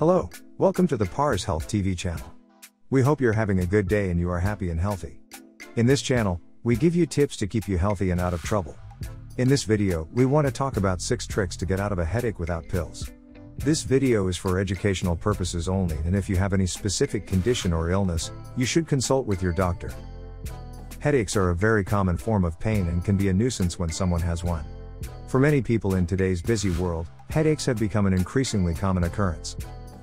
Hello, welcome to the PARS Health TV channel. We hope you're having a good day and you are happy and healthy. In this channel, we give you tips to keep you healthy and out of trouble. In this video, we want to talk about 6 tricks to get out of a headache without pills. This video is for educational purposes only and if you have any specific condition or illness, you should consult with your doctor. Headaches are a very common form of pain and can be a nuisance when someone has one. For many people in today's busy world, headaches have become an increasingly common occurrence.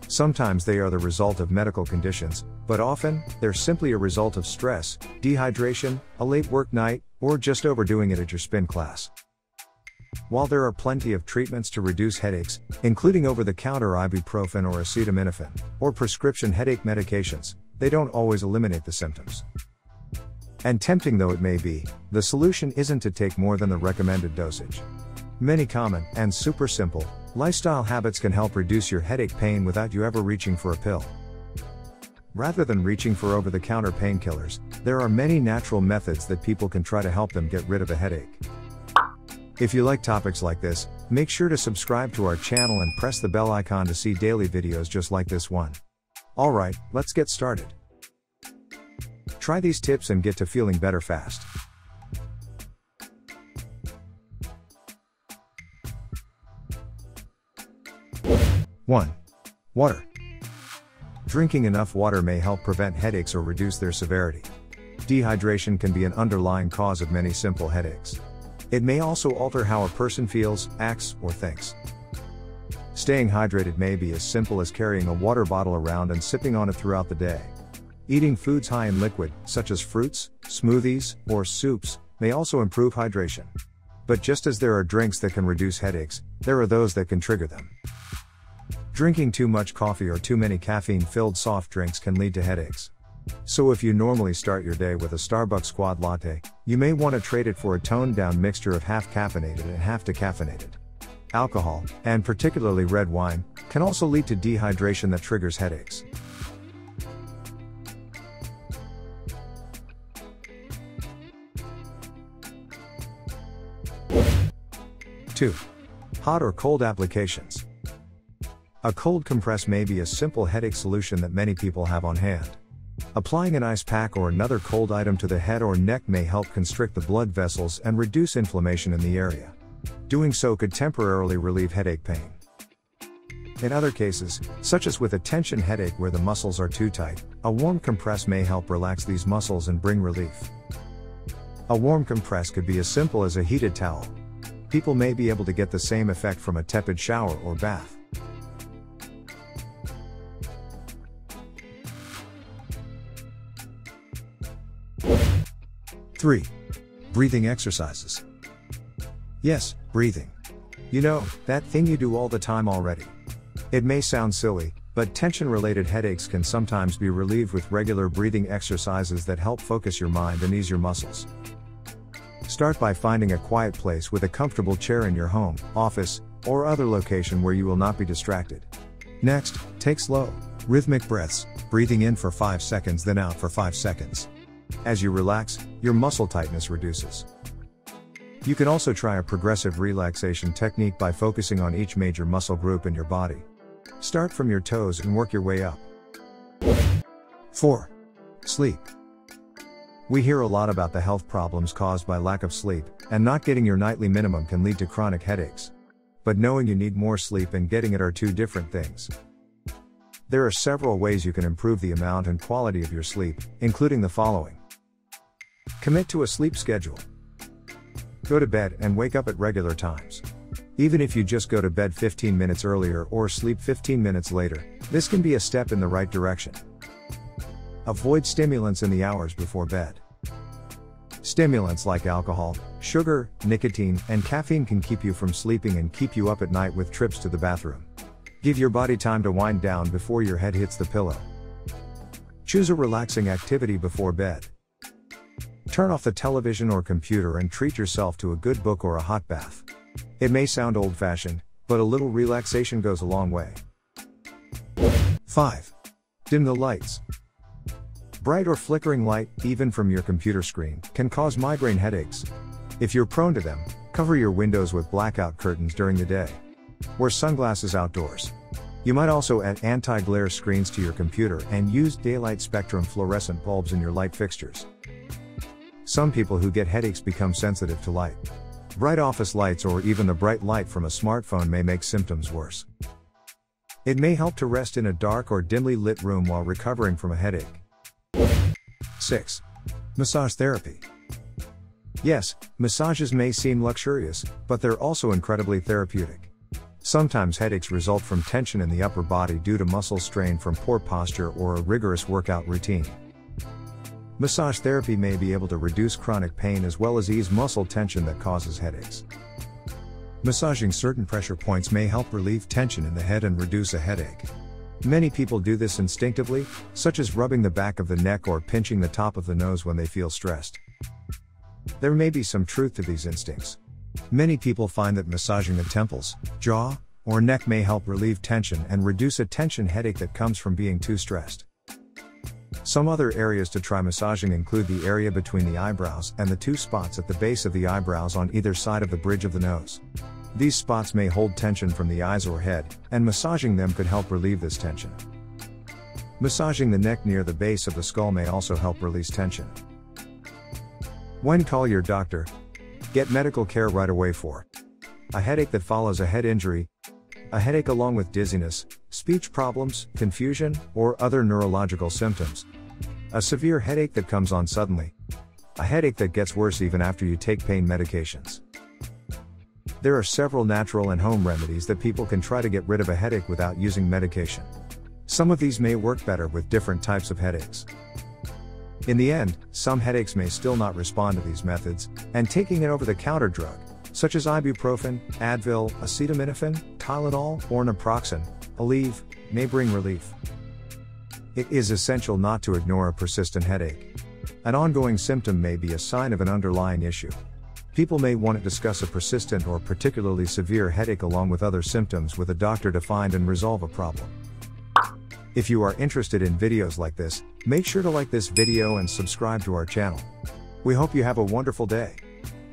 Sometimes they are the result of medical conditions, but often, they're simply a result of stress, dehydration, a late work night, or just overdoing it at your spin class. While there are plenty of treatments to reduce headaches, including over the counter ibuprofen or acetaminophen, or prescription headache medications, they don't always eliminate the symptoms. And tempting though it may be, the solution isn't to take more than the recommended dosage. Many common, and super simple, lifestyle habits can help reduce your headache pain without you ever reaching for a pill. Rather than reaching for over the counter painkillers, there are many natural methods that people can try to help them get rid of a headache. If you like topics like this, make sure to subscribe to our channel and press the bell icon to see daily videos just like this one. Alright, let's get started. Try these tips and get to feeling better fast. 1. Water. Drinking enough water may help prevent headaches or reduce their severity. Dehydration can be an underlying cause of many simple headaches. It may also alter how a person feels, acts, or thinks. Staying hydrated may be as simple as carrying a water bottle around and sipping on it throughout the day. Eating foods high in liquid, such as fruits, smoothies, or soups, may also improve hydration. But just as there are drinks that can reduce headaches, there are those that can trigger them. Drinking too much coffee or too many caffeine filled soft drinks can lead to headaches. So if you normally start your day with a Starbucks quad latte, you may want to trade it for a toned down mixture of half caffeinated and half decaffeinated. Alcohol, and particularly red wine, can also lead to dehydration that triggers headaches. Two. Hot or cold applications. A cold compress may be a simple headache solution that many people have on hand. Applying an ice pack or another cold item to the head or neck may help constrict the blood vessels and reduce inflammation in the area. Doing so could temporarily relieve headache pain. In other cases, such as with a tension headache where the muscles are too tight, a warm compress may help relax these muscles and bring relief. A warm compress could be as simple as a heated towel. People may be able to get the same effect from a tepid shower or bath. 3. Breathing exercises. Yes, breathing. You know, that thing you do all the time already. It may sound silly, but tension related headaches can sometimes be relieved with regular breathing exercises that help focus your mind and ease your muscles. Start by finding a quiet place with a comfortable chair in your home, office, or other location where you will not be distracted. Next, take slow, rhythmic breaths, breathing in for 5 seconds then out for 5 seconds. As you relax, your muscle tightness reduces. You can also try a progressive relaxation technique by focusing on each major muscle group in your body. Start from your toes and work your way up. 4. Sleep. We hear a lot about the health problems caused by lack of sleep, and not getting your nightly minimum can lead to chronic headaches. But knowing you need more sleep and getting it are two different things. There are several ways you can improve the amount and quality of your sleep, including the following. Commit to a sleep schedule. Go to bed and wake up at regular times. Even if you just go to bed 15 minutes earlier or sleep 15 minutes later, this can be a step in the right direction. Avoid stimulants in the hours before bed. Stimulants like alcohol, sugar, nicotine, and caffeine can keep you from sleeping and keep you up at night with trips to the bathroom. Give your body time to wind down before your head hits the pillow. Choose a relaxing activity before bed. Turn off the television or computer and treat yourself to a good book or a hot bath. It may sound old fashioned, but a little relaxation goes a long way. 5. Dim the lights. Bright or flickering light, even from your computer screen, can cause migraine headaches. If you're prone to them, cover your windows with blackout curtains during the day. Wear sunglasses outdoors. You might also add anti-glare screens to your computer and use daylight spectrum fluorescent bulbs in your light fixtures. Some people who get headaches become sensitive to light. Bright office lights or even the bright light from a smartphone may make symptoms worse. It may help to rest in a dark or dimly lit room while recovering from a headache. 6. Massage therapy. Yes, massages may seem luxurious, but they're also incredibly therapeutic. Sometimes headaches result from tension in the upper body due to muscle strain from poor posture or a rigorous workout routine. Massage therapy may be able to reduce chronic pain as well as ease muscle tension that causes headaches. Massaging certain pressure points may help relieve tension in the head and reduce a headache. Many people do this instinctively, such as rubbing the back of the neck or pinching the top of the nose when they feel stressed. There may be some truth to these instincts. Many people find that massaging the temples, jaw, or neck may help relieve tension and reduce a tension headache that comes from being too stressed. Some other areas to try massaging include the area between the eyebrows and the two spots at the base of the eyebrows on either side of the bridge of the nose. These spots may hold tension from the eyes or head, and massaging them could help relieve this tension. Massaging the neck near the base of the skull may also help release tension. When call your doctor, get medical care right away for a headache that follows a head injury, a headache along with dizziness, speech problems, confusion, or other neurological symptoms, a severe headache that comes on suddenly. A headache that gets worse even after you take pain medications. There are several natural and home remedies that people can try to get rid of a headache without using medication. Some of these may work better with different types of headaches. In the end, some headaches may still not respond to these methods, and taking an over the counter drug, such as ibuprofen, Advil, acetaminophen, Tylenol, or naproxen, Aleve, may bring relief. It is essential not to ignore a persistent headache. An ongoing symptom may be a sign of an underlying issue. People may want to discuss a persistent or particularly severe headache along with other symptoms with a doctor to find and resolve a problem. If you are interested in videos like this, make sure to like this video and subscribe to our channel. We hope you have a wonderful day.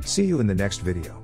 See you in the next video.